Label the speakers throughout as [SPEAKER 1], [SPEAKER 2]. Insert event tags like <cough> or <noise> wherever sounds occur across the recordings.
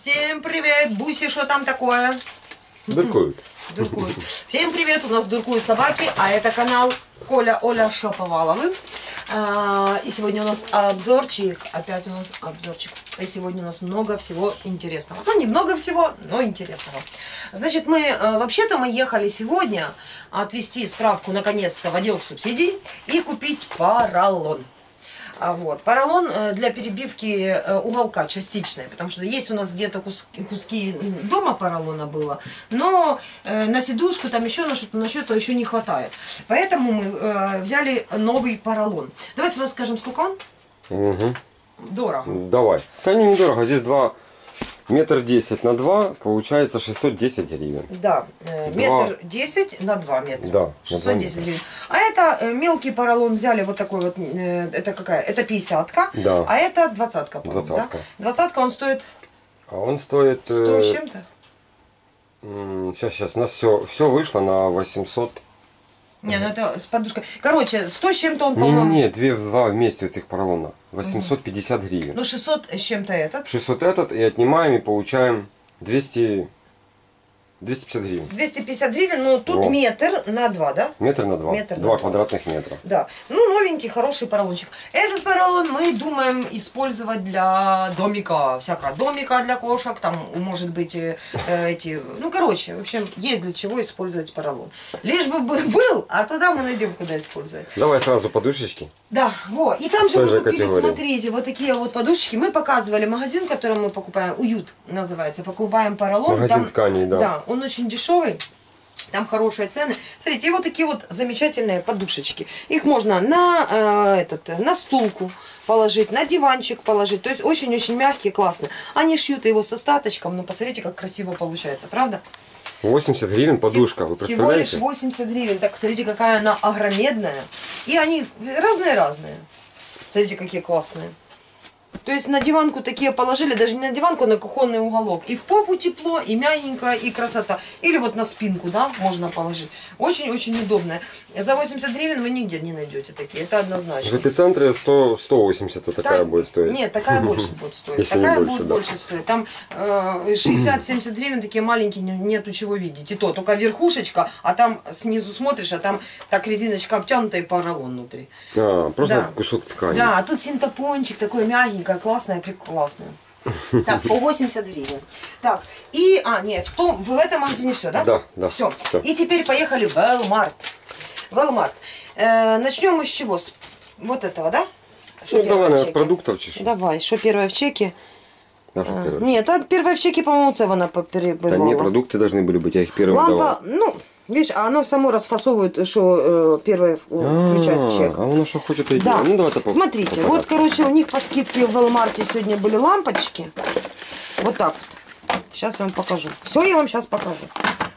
[SPEAKER 1] Всем привет! Буси, что там такое?
[SPEAKER 2] Дуркуют.
[SPEAKER 1] Дуркуют. Всем привет! У нас дуркуют собаки, а это канал Коля Оля Шаповаловы. А, И сегодня у нас обзорчик, опять у нас обзорчик. И сегодня у нас много всего интересного. Ну, не много всего, но интересного. Значит, мы, э, вообще-то мы ехали сегодня отвести справку, наконец-то, в отдел субсидий и купить поролон. А Вот. Поролон э, для перебивки э, уголка частичной, потому что есть у нас где-то кус- куски дома поролона было, но э, на сидушку там еще на что-то, на что-то еще не хватает. Поэтому мы взяли новый поролон. Давай сразу скажем, сколько он?
[SPEAKER 2] Мгм.
[SPEAKER 1] Дорого.
[SPEAKER 2] Давай. Да не недорого, здесь два метр десять на два, получается 610 гривен.
[SPEAKER 1] Да, э, метр десять на два метра.
[SPEAKER 2] Да, на
[SPEAKER 1] 610
[SPEAKER 2] два метра.
[SPEAKER 1] гривен. А это э, мелкий поролон взяли вот такой вот, э, это какая? Это 50-ка,
[SPEAKER 2] Да.
[SPEAKER 1] а это двадцатка. да?
[SPEAKER 2] Двадцатка.
[SPEAKER 1] Двадцатка он стоит
[SPEAKER 2] А он стоит...
[SPEAKER 1] 100 с чем-то.
[SPEAKER 2] сейчас, сейчас, у нас все, все вышло на 800.
[SPEAKER 1] Не, ну это с подушкой. Короче, 100 с чем-то он, по-моему.
[SPEAKER 2] Не-не-не, две, два вместе этих поролона. 850 гривен.
[SPEAKER 1] Ну, 600 с чем-то этот.
[SPEAKER 2] 600 этот и отнимаем и получаем 200... 250 гривен.
[SPEAKER 1] 250 гривен, ну тут
[SPEAKER 2] Во.
[SPEAKER 1] метр на два, да?
[SPEAKER 2] Метр на два.
[SPEAKER 1] Метр
[SPEAKER 2] два квадратных метра.
[SPEAKER 1] Да. Ну, новенький, хороший поролончик. Этот поролон мы думаем использовать для домика. Всякого домика для кошек. Там, может быть, э, э, эти... Ну, короче, в общем, есть для чего использовать поролон. Лишь бы бы- был, а туда мы найдем, куда использовать.
[SPEAKER 2] Давай сразу подушечки.
[SPEAKER 1] Да, вот. И там же купили,
[SPEAKER 2] категории.
[SPEAKER 1] смотрите, вот такие вот подушечки. Мы показывали магазин, в котором мы покупаем, уют называется, покупаем поролон.
[SPEAKER 2] Магазин тканей, да.
[SPEAKER 1] Да, он очень дешевый. Там хорошие цены. Смотрите, и вот такие вот замечательные подушечки. Их можно на, э, этот, на стулку положить, на диванчик положить. То есть очень-очень мягкие, классные. Они шьют его с остаточком, но посмотрите, как красиво получается, правда?
[SPEAKER 2] 80 гривен подушка, вы
[SPEAKER 1] Всего лишь
[SPEAKER 2] представляете?
[SPEAKER 1] 80 гривен. Так, смотрите, какая она огромедная. И они разные-разные. Смотрите, какие классные. То есть на диванку такие положили, даже не на диванку, а на кухонный уголок. И в попу тепло, и мягенько, и красота. Или вот на спинку, да, можно положить. Очень-очень удобная. За 80 гривен вы нигде не найдете такие, это
[SPEAKER 2] В
[SPEAKER 1] однозначно.
[SPEAKER 2] эпицентре 100, 180 вот такая
[SPEAKER 1] Да,
[SPEAKER 2] будет стоить.
[SPEAKER 1] Нет, такая <laughs> больше будет стоить.
[SPEAKER 2] Если
[SPEAKER 1] такая
[SPEAKER 2] больше,
[SPEAKER 1] будет
[SPEAKER 2] да.
[SPEAKER 1] больше стоить. Там э, 60-70 гривен такие маленькие, не- нету чего видеть. И то, только верхушечка, а там снизу смотришь, а там так резиночка обтянута и поролон внутри.
[SPEAKER 2] А, просто
[SPEAKER 1] Да.
[SPEAKER 2] кусок ткани.
[SPEAKER 1] Да, а тут синтопончик такой мягенькое, классное, прекрасное. Так, по 80 гривен. Так, и, а, нет, в, том, в этом магазине все, да?
[SPEAKER 2] Да, да,
[SPEAKER 1] Все.
[SPEAKER 2] всё.
[SPEAKER 1] И теперь поехали в Велмарт. Велмарт. Э, начнем мы с чего? С вот этого, да? Что
[SPEAKER 2] Ну,
[SPEAKER 1] первое
[SPEAKER 2] давай, наверное, с продуктов чуть-чуть.
[SPEAKER 1] Давай, что первое в чеке?
[SPEAKER 2] Наша
[SPEAKER 1] А,
[SPEAKER 2] первая.
[SPEAKER 1] Нет, а первое в чеке, по-моему, це вона
[SPEAKER 2] Да не, продукты должны были быть, я их первым
[SPEAKER 1] Лампа,
[SPEAKER 2] давал.
[SPEAKER 1] ну, видишь, а оно само расфасовывает, что э, первое в- включает в чек.
[SPEAKER 2] А он что хочет идти.
[SPEAKER 1] Да.
[SPEAKER 2] Ну, давай по-
[SPEAKER 1] Смотрите, вот, короче, у них по скидке в Велмарте сегодня были лампочки. Вот так вот. Сейчас я вам покажу. Все я вам сейчас покажу.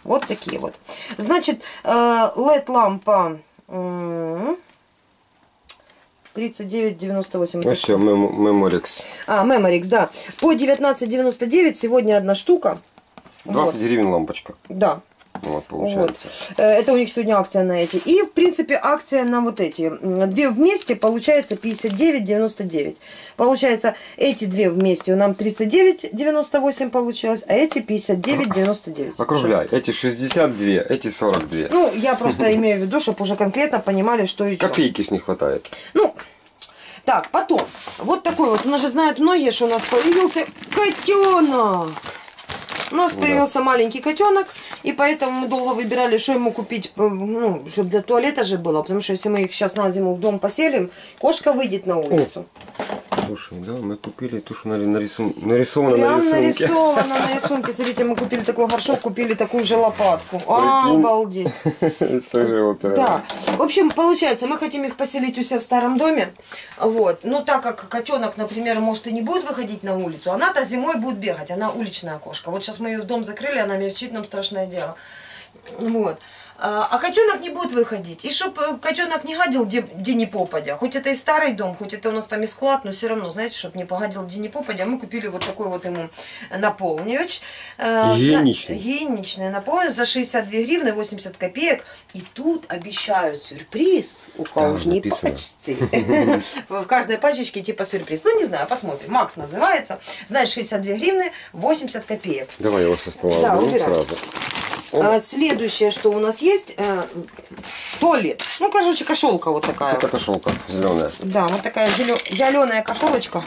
[SPEAKER 1] Вот такие вот. Значит, э, LED-лампа м, 39,98.
[SPEAKER 2] Ну все, Меморикс.
[SPEAKER 1] А, Memorex, да. По 19,99 сегодня одна штука.
[SPEAKER 2] 20
[SPEAKER 1] Вот,
[SPEAKER 2] гривен лампочка.
[SPEAKER 1] да.
[SPEAKER 2] Вот,
[SPEAKER 1] Вот.
[SPEAKER 2] получается.
[SPEAKER 1] Э, Это у них сегодня акция на эти. И, в принципе, акция на вот эти. Две вместе получается 59,99. Получается, эти две вместе нам 39,98 получилось, а эти 59,99.
[SPEAKER 2] Округляй. Эти 62, эти 42.
[SPEAKER 1] Ну, я просто имею в виду, чтобы уже конкретно понимали, что и.
[SPEAKER 2] Копейки ж не хватает.
[SPEAKER 1] Ну, так, потом. Вот такой вот. У нас же знают многие, что у нас появился котенок. У нас
[SPEAKER 2] Да.
[SPEAKER 1] появился маленький котенок, и поэтому мы долго выбирали, что ему купить, э, ну, чтобы для туалета же было, потому что если мы их сейчас на зиму в дом поселим, кошка выйдет на улицу.
[SPEAKER 2] Слушай, да, мы купили то, что нари- нарису- нарисовано на
[SPEAKER 1] Прям
[SPEAKER 2] рисунке.
[SPEAKER 1] нарисовано на рисунке. Смотрите, мы купили такой горшок, купили такую же лопатку. А,
[SPEAKER 2] Прикинь.
[SPEAKER 1] обалдеть. <laughs> Да. В общем, получается, мы хотим их поселить у себя в старом доме. Вот. Но так как котенок, например, может и не будет выходить на улицу, она-то зимой будет бегать. Она уличная кошка. Вот сейчас мы ее в дом закрыли, она мерчит нам страшное дело. Вот. А а котенок не будет выходить. И чтоб э, котенок не гадил где, где не попадя. Хоть это и старый дом, хоть это у нас там и склад, но все равно, знаете, чтобы не погадил где не попадя, мы купили вот такой вот ему наполнивач. Э,
[SPEAKER 2] Гигиеничный.
[SPEAKER 1] Гигиеничный наполнивач за 62 гривны 80 копеек. И тут обещают сюрприз у каждой пачки. <laughs> В каждой пачечке типа сюрприз. Ну, не знаю, посмотрим. Макс называется. Знаешь, 62 гривны 80 копеек.
[SPEAKER 2] Давай его со стола сразу.
[SPEAKER 1] А, Следующее, что у нас есть, э, туалет. Ну, короче, кошелка вот такая.
[SPEAKER 2] Это кошелка зеленая.
[SPEAKER 1] Да, вот такая зеленая кошелочка.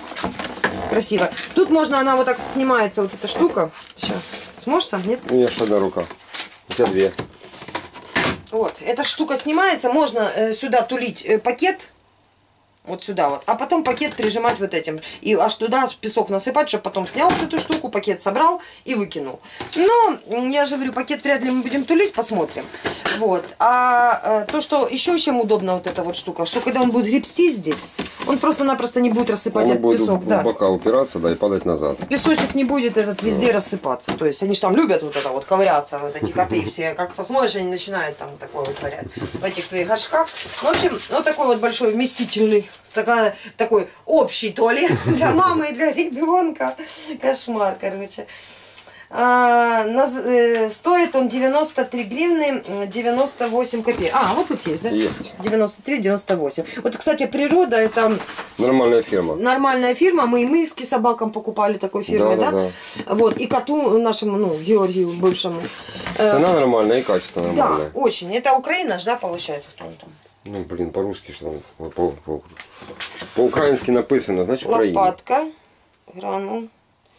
[SPEAKER 1] Красивая. Тут можно, она вот так вот снимается, вот эта штука. Сейчас. Сможешь сам? Нет?
[SPEAKER 2] У меня ж одна рука. У тебя две.
[SPEAKER 1] Вот. Эта штука снимается. Можно э, сюда тулить э, пакет. Вот сюда вот. А потом пакет прижимать вот этим. И аж туда песок насыпать, чтобы потом снял эту штуку, пакет собрал и выкинул. Но, я же говорю, пакет вряд ли мы будем тулить, посмотрим. Вот. А э, то, что еще чем удобно вот эта вот штука, что когда он будет гребсти здесь, он просто-напросто не будет рассыпать
[SPEAKER 2] Он
[SPEAKER 1] этот
[SPEAKER 2] будет
[SPEAKER 1] песок.
[SPEAKER 2] в
[SPEAKER 1] да.
[SPEAKER 2] бока упираться, да, и падать назад.
[SPEAKER 1] Песочек не будет этот везде рассыпаться. То есть они же там любят вот это вот ковыряться, вот эти коты все. Как посмотришь, они начинают там такое вытворять в этих своих горшках. Ну, в общем, вот такой вот большой вместительный, такая, такой общий туалет <laughs> для мамы и для ребенка. Кошмар, короче. А, наз- э, стоит он 93 гривны м, 98 копеек. А, вот тут есть, да?
[SPEAKER 2] Есть.
[SPEAKER 1] 93-98. Вот, кстати, природа это
[SPEAKER 2] Нормальная фирма.
[SPEAKER 1] нормальная фирма. Мы и миски собакам покупали такой фирмы, да?
[SPEAKER 2] Да,
[SPEAKER 1] Вот, и коту нашему, ну, Георгию бывшему. Э,
[SPEAKER 2] Цена нормальная и качество
[SPEAKER 1] Да,
[SPEAKER 2] нормальное.
[SPEAKER 1] очень. Это Украина же, да, получается, кто он там?
[SPEAKER 2] Ну, блин, по-русски что там? По- по- по- По-украински написано, значит, Украина.
[SPEAKER 1] Лопатка. Гранул.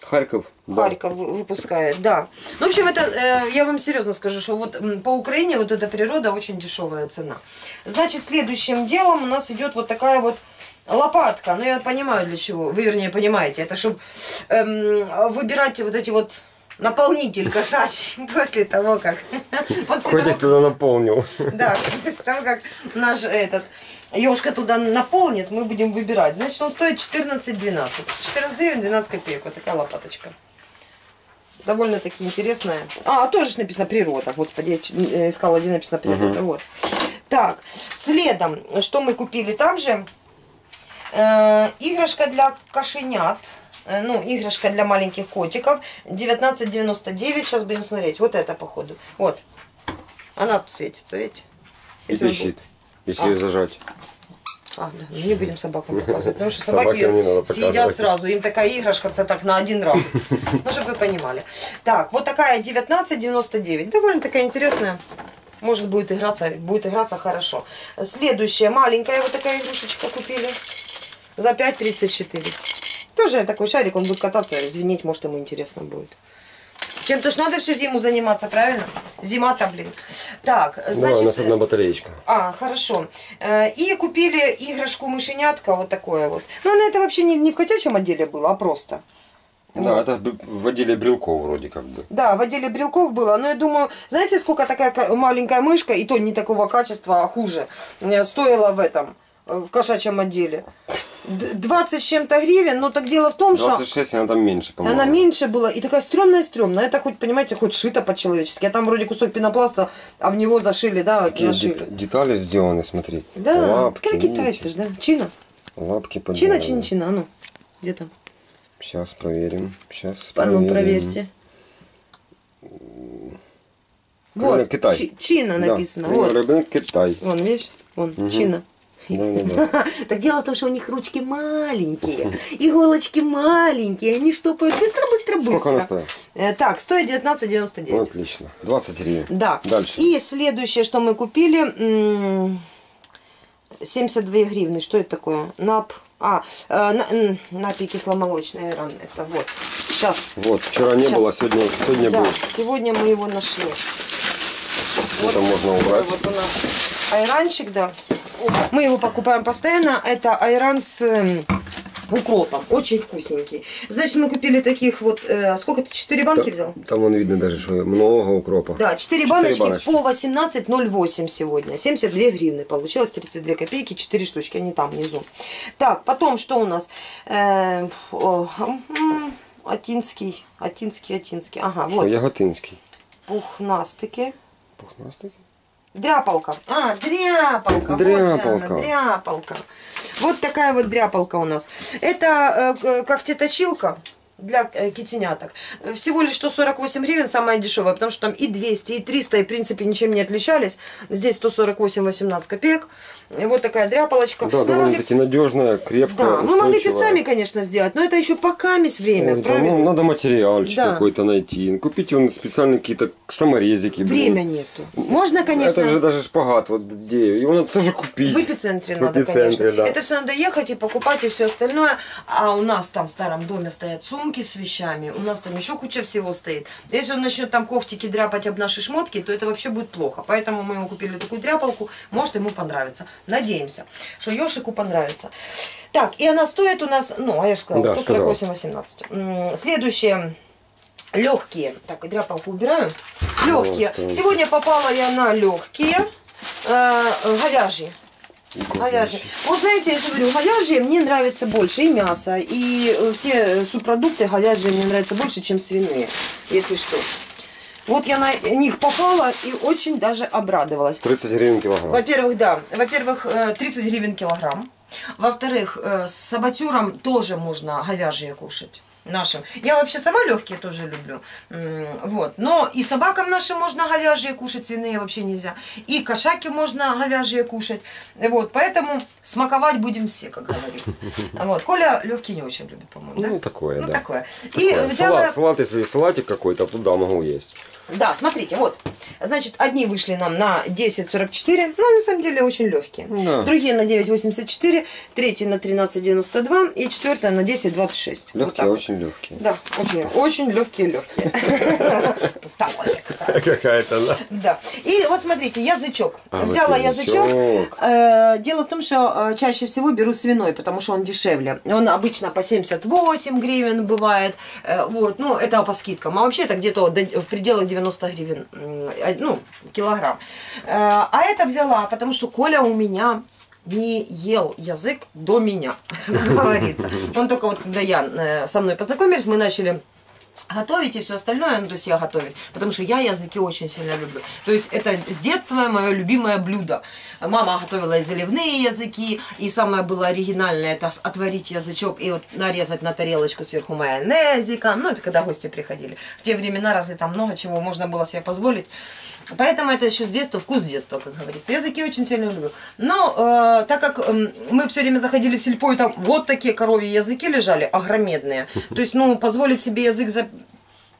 [SPEAKER 2] Харьков. да.
[SPEAKER 1] Харьков вы- выпускает, да. Ну, в общем, это, э, я вам серьезно скажу, что вот по Украине вот эта природа очень дешевая цена. Значит, следующим делом у нас идет вот такая вот лопатка. Ну, я понимаю для чего. Вы, вернее, понимаете. Это чтобы выбирать вот эти вот наполнитель кошачий <laughs> после того, как... <laughs>
[SPEAKER 2] я туда наполнил.
[SPEAKER 1] Да, после того, как наш этот Ёшка туда наполнит, мы будем выбирать. Значит, он стоит 14-12. 14 гривен 12 копеек. Вот такая лопаточка. Довольно-таки интересная. А, тоже ж написано природа. Господи, я э, искала, где написано природа. Вот. Так, следом, что мы купили там же. Э, игрушка для кошенят. Э, Ну, игрушка для маленьких котиков. 19,99. Сейчас будем смотреть. Вот это, походу. Вот. Она тут светится, видите? Если
[SPEAKER 2] трещит, если
[SPEAKER 1] А.
[SPEAKER 2] ее зажать.
[SPEAKER 1] а, да, ну не будем собакам <laughs> показывать, потому что собаки съедят сразу. Им такая игрушка, это так на один раз. <laughs> Ну, чтобы вы понимали. Так, вот такая 19,99. Довольно такая интересная. Может будет играться, будет играться хорошо. Следующая маленькая вот такая игрушечка купили. За 5,34. Тоже такой шарик, он будет кататься, звенеть, может ему интересно будет. Чем-то ж надо всю зиму заниматься, правильно? Зима-то, блин. Так,
[SPEAKER 2] Давай, у
[SPEAKER 1] значит...
[SPEAKER 2] нас одна батареечка.
[SPEAKER 1] А, хорошо. Э, И купили игрушку мышенятка, вот такое вот. Ну, она это вообще не, не в котячем отделе было, а просто.
[SPEAKER 2] Да, это б- в отделе брелков вроде как бы.
[SPEAKER 1] Да, в отделе брелков было. Но я думаю, знаете, сколько такая ка- маленькая мышка, и то не такого качества, а хуже, э, стоила в этом, э, в кошачьем отделе? Д- 20 с чем-то гривен, но так дело в том, что...
[SPEAKER 2] 26, она там меньше, по-моему.
[SPEAKER 1] Она меньше была и такая стрёмная-стрёмная. Это хоть, понимаете, хоть шито по-человечески. А там вроде кусок пенопласта, а в него зашили, да,
[SPEAKER 2] Такие
[SPEAKER 1] нашили.
[SPEAKER 2] дет- детали сделаны, смотри.
[SPEAKER 1] Да,
[SPEAKER 2] Лапки,
[SPEAKER 1] как китайцы ж, да? Чина.
[SPEAKER 2] Лапки
[SPEAKER 1] Чина,
[SPEAKER 2] поделаны.
[SPEAKER 1] чина, чина, а ну, где там?
[SPEAKER 2] Сейчас проверим. Сейчас
[SPEAKER 1] А
[SPEAKER 2] проверим.
[SPEAKER 1] ну, проверьте. Вот,
[SPEAKER 2] Китай.
[SPEAKER 1] Чи- Чина
[SPEAKER 2] Да,
[SPEAKER 1] написано.
[SPEAKER 2] крылья
[SPEAKER 1] Вот.
[SPEAKER 2] рыбы, Китай.
[SPEAKER 1] Вон, видишь? Вон, Чина.
[SPEAKER 2] Да, да, да.
[SPEAKER 1] Так дело в том, что у них ручки маленькие, иголочки маленькие, они штопают быстро-быстро-быстро.
[SPEAKER 2] Сколько она стоит?
[SPEAKER 1] Э, Так, стоит
[SPEAKER 2] Ну,
[SPEAKER 1] 19,99.
[SPEAKER 2] отлично. 20 гривен.
[SPEAKER 1] Да.
[SPEAKER 2] Дальше.
[SPEAKER 1] И следующее, что мы купили, м, 72 гривны. Что это такое? Нап. А, э, напий кисломолочный айран. Это вот. Сейчас.
[SPEAKER 2] Вот, вчера не было, сегодня, сегодня
[SPEAKER 1] Да,
[SPEAKER 2] был.
[SPEAKER 1] сегодня мы его нашли.
[SPEAKER 2] Это можно убрать.
[SPEAKER 1] Вот у нас айранчик, да. Мы его покупаем постоянно. Это айран с эм, укропом. Очень вкусненький. Значит, мы купили таких вот... э, сколько ты? Четыре банки взял?
[SPEAKER 2] Там вон видно даже, что много укропа.
[SPEAKER 1] Да, 4
[SPEAKER 2] Четыре
[SPEAKER 1] баночки,
[SPEAKER 2] баночки.
[SPEAKER 1] по 18,08 сегодня. 72 гривны. Получилось 32 копейки, 4 штучки. Они там внизу. Так, потом что у нас? Э, о, Атинский, Атинский, Атинский. Ага,
[SPEAKER 2] Что,
[SPEAKER 1] вот.
[SPEAKER 2] Яготинский.
[SPEAKER 1] Пухнастики.
[SPEAKER 2] Пухнастый.
[SPEAKER 1] Дряпалка. А, дряпалка.
[SPEAKER 2] Дряпалка.
[SPEAKER 1] Вот она, дряпалка. Вот такая вот дряпалка у нас. Это э, когтеточилка для э, китеняток. Всего лишь 148 гривен, самая дешевая, потому что там и 200, и 300, и в принципе ничем не отличались. Здесь 148,18 копеек. Вот такая дряпалочка.
[SPEAKER 2] Да,
[SPEAKER 1] Мы могли-
[SPEAKER 2] довольно-таки надежная, крепкая,
[SPEAKER 1] да, мы могли бы сами, конечно, сделать, но это еще пока время,
[SPEAKER 2] Ой, да,
[SPEAKER 1] правильно?
[SPEAKER 2] ну, надо материальчик
[SPEAKER 1] Да.
[SPEAKER 2] какой-то найти. Купить он специальные какие-то саморезики. блин.
[SPEAKER 1] Время нету. Можно, конечно,
[SPEAKER 2] Это же даже шпагат, вот где. Его надо тоже купить.
[SPEAKER 1] В эпицентре
[SPEAKER 2] В
[SPEAKER 1] надо,
[SPEAKER 2] эпицентре,
[SPEAKER 1] конечно.
[SPEAKER 2] да.
[SPEAKER 1] Это все надо ехать и покупать и все остальное. А у нас там в старом доме стоят сумки с вещами, у нас там еще куча всего стоит. Если он начнет там когтики дряпать об наши шмотки, то это вообще будет плохо. Поэтому мы ему купили такую дряпалку, может ему понравится. Надеемся, что Ёшику понравится. Так, и она стоит у нас, ну, а я же сказала,
[SPEAKER 2] Да, сказала.
[SPEAKER 1] 148,18. М, Следующее. Легкие. Так, и дряпалку убираю. Легкие. Сегодня попала я на легкие. э, говяжьи. Говяжьи. Вот знаете, я же говорю, говяжьи мне нравится больше и мясо, и э, все субпродукты говяжьи мне нравятся больше, чем свиные, если что. Вот я на них попала и очень даже обрадовалась.
[SPEAKER 2] 30 гривен килограмм.
[SPEAKER 1] Во-первых, да. Во-первых, э, 30 гривен килограмм. Во-вторых, э, с собатюром тоже можно говяжье кушать. Нашим. Я вообще сама легкие тоже люблю. Вот. Но и собакам нашим можно говяжье кушать, свиные вообще нельзя. И кошаки можно говяжье кушать. Вот. Поэтому смаковать будем все, как говорится. <laughs> Вот. Коля легкие не очень любит, по-моему. да?
[SPEAKER 2] Ну, такое,
[SPEAKER 1] Ну,
[SPEAKER 2] да.
[SPEAKER 1] такое. И
[SPEAKER 2] Такое.
[SPEAKER 1] взяла...
[SPEAKER 2] Салат, салат, если салатик какой-то, туда могу есть.
[SPEAKER 1] Да, смотрите, вот. Значит, одни вышли нам на 10,44, ну, на самом деле, очень легкие.
[SPEAKER 2] Да.
[SPEAKER 1] Другие на 9,84, третий на 13,92 и четвертая на 10,26. Вот
[SPEAKER 2] Легкие,
[SPEAKER 1] вот.
[SPEAKER 2] очень легкие.
[SPEAKER 1] Да, очень, очень легкие, легкие.
[SPEAKER 2] Какая-то, да.
[SPEAKER 1] Да. И вот смотрите, язычок.
[SPEAKER 2] А,
[SPEAKER 1] Взяла
[SPEAKER 2] язычок.
[SPEAKER 1] Э, Дело в том, что э, чаще всего беру свиной, потому что он дешевле. Он обычно по 78 гривен бывает. Э, Вот, ну, это по скидкам. А вообще это где-то в пределах 90 гривен, ну, килограмм. А это взяла, потому что Коля у меня не ел язык до меня, <laughs> как говорится. <laughs> Он только вот, когда я э, со мной познакомились, мы начали готовить и все остальное, ну, то есть я готовить, потому что я языки очень сильно люблю. То есть это с детства мое любимое блюдо. Мама готовила и заливные языки, и самое было оригинальное, это отварить язычок и вот нарезать на тарелочку сверху майонезика, ну, это когда гости приходили. В те времена разве там много чего можно было себе позволить. Поэтому это еще с детства, вкус детства, как говорится. Языки очень сильно люблю. Но э, так как эм, мы все время заходили в сельпо, и там вот такие коровьи языки лежали, огромедные. <laughs> То есть, ну, позволить себе язык за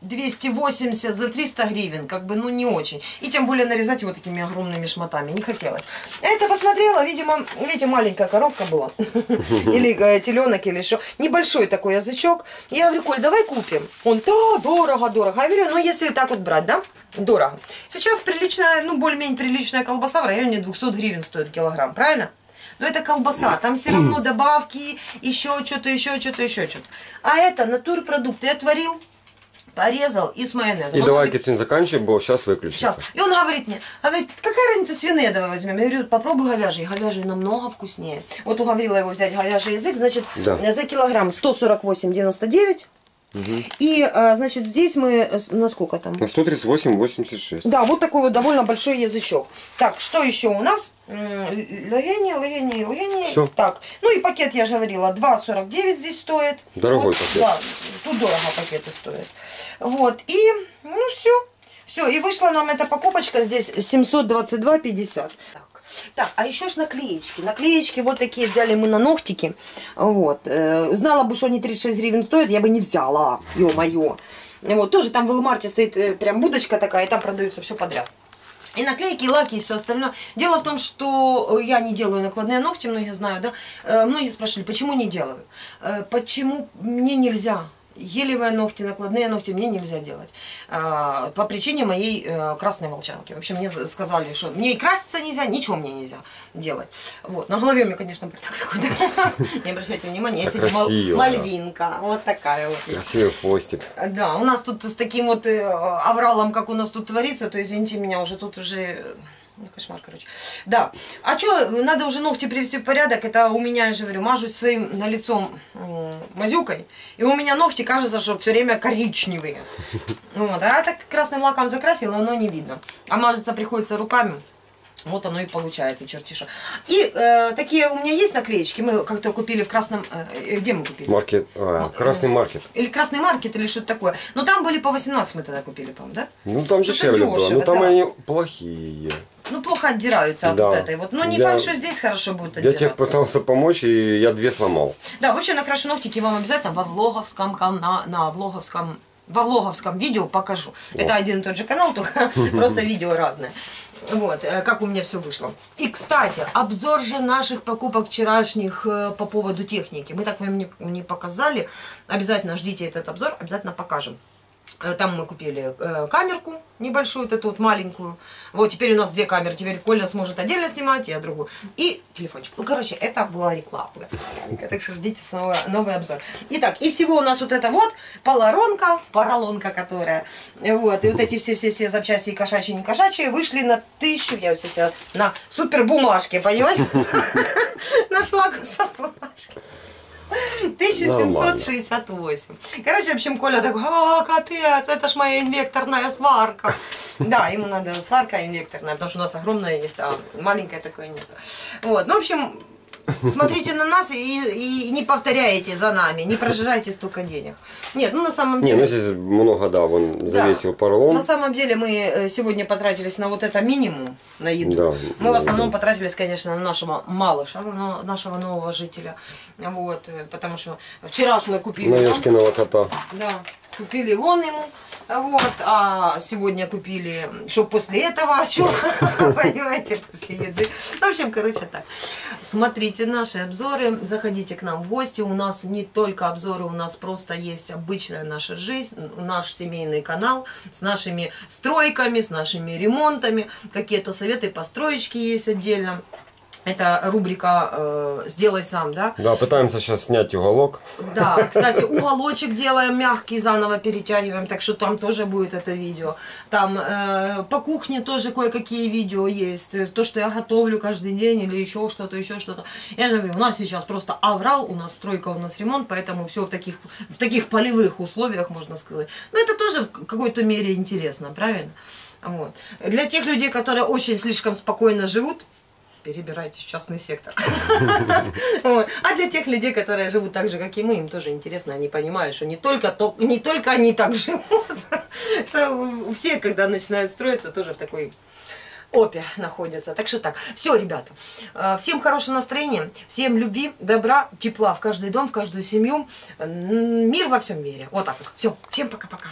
[SPEAKER 1] 280 за 300 гривен, как бы, ну, не очень. И тем более нарезать его такими огромными шматами, не хотелось. Это посмотрела, видимо, видите, маленькая коробка была. <laughs> Или э, теленок, или что. Небольшой такой язычок. Я говорю, Коль, давай купим. Он, да, дорого, дорого. Я говорю, ну, если так вот брать, да, дорого. Сейчас приличная, ну, более-менее приличная колбаса в районе 200 гривен стоит килограмм, правильно? Но это колбаса, там все равно добавки, еще что-то, еще что-то, еще что-то. А это натурпродукт. Я отварил, порезал и с майонезом.
[SPEAKER 2] И
[SPEAKER 1] Он
[SPEAKER 2] давай
[SPEAKER 1] говорит,
[SPEAKER 2] сегодня заканчиваем, бо сейчас выключится.
[SPEAKER 1] Сейчас. И он говорит мне, говорит, какая разница, свиные давай возьмем. Я говорю, попробуй говяжий. Говяжий намного вкуснее. Вот уговорила его взять говяжий язык, значит,
[SPEAKER 2] Да.
[SPEAKER 1] э, за килограмм 148,99. И, а, значит, здесь мы, э, на сколько там?
[SPEAKER 2] На 138,86.
[SPEAKER 1] Да, вот такой вот довольно большой язычок. Так, что еще у нас? М, Логени, логени, логени.
[SPEAKER 2] Всё.
[SPEAKER 1] Так, ну и пакет, я же говорила, 2,49 здесь стоит.
[SPEAKER 2] Дорогой
[SPEAKER 1] Вот,
[SPEAKER 2] пакет.
[SPEAKER 1] Да, тут дорого пакеты стоят. Вот, и, ну все. Все, и вышла нам эта покупочка здесь 722,50. Так. А еще ж наклеечки. Наклеечки вот такие взяли мы на ногтики. Вот. Э, Знала бы, что они 36 гривен стоят, я бы не взяла. Ё-моё. Вот, тоже там в Элмарте стоит э, прям будочка такая, и там продаются все подряд. И наклейки, и лаки, и все остальное. Дело в том, что э, я не делаю накладные ногти, многие знают, да. Многие спрашивали, почему не делаю? Почему мне нельзя? Гелевые ногти, накладные ногти мне нельзя делать. А, По причине моей э, красной волчанки. Вообще мне за- сказали, что мне и краситься нельзя, ничего мне нельзя делать. Вот. На голове у меня, конечно, так такой, да. <laughs> Не обращайте внимания, я сегодня мальвинка. Вот такая вот.
[SPEAKER 2] Красивый хвостик.
[SPEAKER 1] Да, у нас тут с таким вот э, авралом, как у нас тут творится, то извините меня, уже тут уже Ну, кошмар, короче. Да. А что, надо уже ногти привести в порядок. Это у меня, я же говорю, мажусь своим на лицом мазюкой. И у меня ногти, кажется, что все время коричневые. <laughs> Вот. А так красным лаком закрасила, но не видно. А мажется приходится руками. Вот оно и получается, чертиша. И э, такие у меня есть наклеечки. Мы как-то купили в красном... э, где мы купили?
[SPEAKER 2] Маркет, а, красный маркет.
[SPEAKER 1] Или красный маркет, или что-то такое. Но там были по 18 мы тогда купили, по-моему, да?
[SPEAKER 2] Ну там дешевле было. Ну там
[SPEAKER 1] да.
[SPEAKER 2] они плохие.
[SPEAKER 1] Ну, плохо отдираются от
[SPEAKER 2] Да.
[SPEAKER 1] вот этой вот. Но не
[SPEAKER 2] Я-
[SPEAKER 1] факт, что здесь хорошо будет
[SPEAKER 2] Я
[SPEAKER 1] отдираться.
[SPEAKER 2] тебе пытался помочь, и я две сломал.
[SPEAKER 1] Да, вообще накрашу ногтики вам обязательно во влоговском канале, на влоговском, во влоговском видео покажу. Это один и тот же канал, только <laughs> просто видео разное. Вот, э, как у меня все вышло. И, кстати, обзор же наших покупок вчерашних э, по поводу техники. Мы так вам не показали. Обязательно ждите этот обзор, обязательно покажем. Э, Там мы купили э, камерку небольшую, вот эту вот маленькую. Вот теперь у нас две камеры. Теперь Коля сможет отдельно снимать, я другую. И телефончик. Ну, короче, это была реклама. <laughs> Так что ждите снова новый обзор. Итак, и всего у нас вот это вот полоронка, поролонка, которая. Вот, и вот эти все-все-все запчасти, и кошачьи, не кошачьи, вышли на тысячу, я вот сейчас на супер бумажке, понимаете? <laughs> Нашла бумажки. <laughs> 1768. Короче, в общем, Коля такой, а, капец, это ж моя инвекторная сварка. <laughs> Да, ему надо сварка инвекторная, потому что у нас огромная есть, а маленькая такой нет. Вот, ну, в общем, смотрите на нас и, и не повторяйте за нами, не прожирайте столько денег. Нет, ну на самом
[SPEAKER 2] Не,
[SPEAKER 1] деле...
[SPEAKER 2] ну здесь много, да, вон
[SPEAKER 1] Да.
[SPEAKER 2] завесил поролон.
[SPEAKER 1] На самом деле мы э, сегодня потратились на вот это минимум, на еду.
[SPEAKER 2] Да,
[SPEAKER 1] мы в
[SPEAKER 2] да,
[SPEAKER 1] основном
[SPEAKER 2] да.
[SPEAKER 1] потратились, конечно, на нашего малыша, на нашего нового жителя. Вот, э, потому что вчера мы купили...
[SPEAKER 2] На Ёшкиного кота.
[SPEAKER 1] Да, купили вон ему. Вот, а сегодня купили, что после этого, а что, <laughs> понимаете, после еды. В общем, короче, так. Смотрите наши обзоры, заходите к нам в гости. У нас не только обзоры, у нас просто есть обычная наша жизнь, наш семейный канал с нашими стройками, с нашими ремонтами. Какие-то советы по строечке есть отдельно. Это рубрика э, «Сделай сам», да?
[SPEAKER 2] Да, пытаемся сейчас снять уголок.
[SPEAKER 1] Да, кстати, уголочек делаем мягкий, заново перетягиваем, так что там тоже будет это видео. Там э, по кухне тоже кое-какие видео есть. То, что я готовлю каждый день или еще что-то, еще что-то. Я же говорю, у нас сейчас просто аврал, у нас стройка, у нас ремонт, поэтому все в таких, в таких полевых условиях, можно сказать. Но это тоже в какой-то мере интересно, правильно? Вот. Для тех людей, которые очень слишком спокойно живут, перебирайтесь в частный сектор. А для тех людей, которые живут так же, как и мы, им тоже интересно, они понимают, что не только, то, не только они так живут, <laughs> что все, когда начинают строиться, тоже в такой опе находятся. Так что так. Все, ребята. э, Всем хорошего настроения, всем любви, добра, тепла в каждый дом, в каждую семью. Мир во всем мире. Вот так вот. Все. Всем пока-пока.